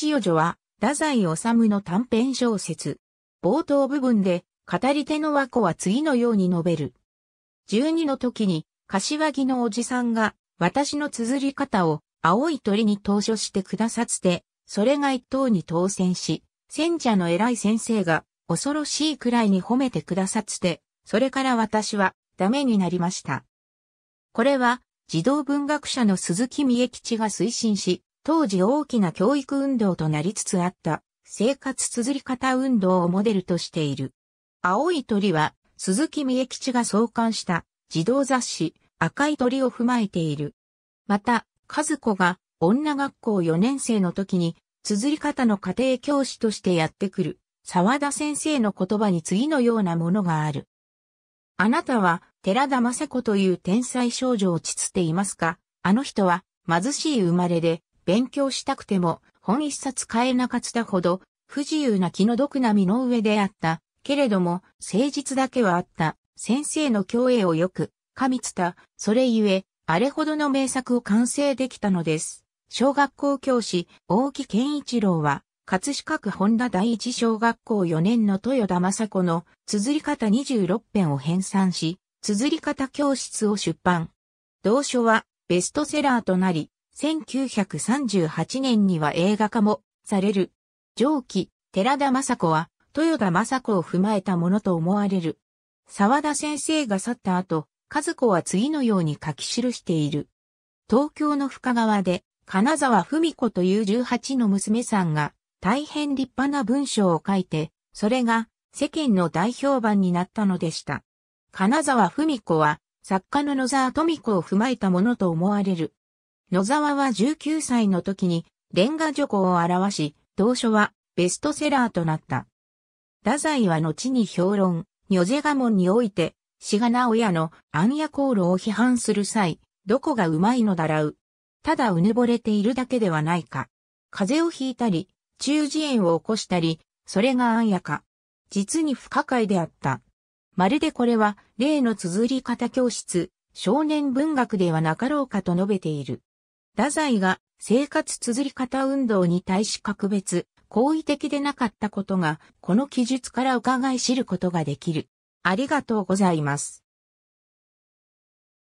七余女は、太宰治の短編小説。冒頭部分で、語り手の和子は次のように述べる。12の時に、柏木のおじさんが、私の綴り方を、青い鳥に投書してくださって、それが一等に当選し、戦者の偉い先生が、恐ろしいくらいに褒めてくださって、それから私は、ダメになりました。これは、児童文学者の鈴木美恵吉が推進し、当時大きな教育運動となりつつあった生活綴り方運動をモデルとしている。青い鳥は鈴木美恵吉が創刊した児童雑誌赤い鳥を踏まえている。また、和子が女学校4年生の時に綴り方の家庭教師としてやってくる沢田先生の言葉に次のようなものがある。あなたは寺田雅子という天才少女を膣っていますか？あの人は貧しい生まれで勉強したくても本一冊買えなかったほど不自由な気の毒な身の上であった。けれども誠実だけはあった。先生の教営をよく、噛みつた。それゆえ、あれほどの名作を完成できたのです。小学校教師、大木健一郎は、葛飾区本田第一小学校4年の豊田正子の綴り方26編を編纂し、綴り方教室を出版。同書はベストセラーとなり、1938年には映画化もされる。上記、寺田雅子は、豊田雅子を踏まえたものと思われる。沢田先生が去った後、和子は次のように書き記している。東京の深川で、金沢文子という18の娘さんが、大変立派な文章を書いて、それが世間の代表版になったのでした。金沢文子は、作家の野沢富子を踏まえたものと思われる。野沢は19歳の時に、レンガ女子を表し、同書はベストセラーとなった。太宰は後に評論、ニョゼガモンにおいて、志賀直哉の暗夜航路を批判する際、どこがうまいのだらう。ただうぬぼれているだけではないか。風邪をひいたり、中耳炎を起こしたり、それが暗夜か。実に不可解であった。まるでこれは、例の綴り方教室、少年文学ではなかろうかと述べている。太宰が生活綴り方運動に対し格別、好意的でなかったことが、この記述から伺い知ることができる。ありがとうございます。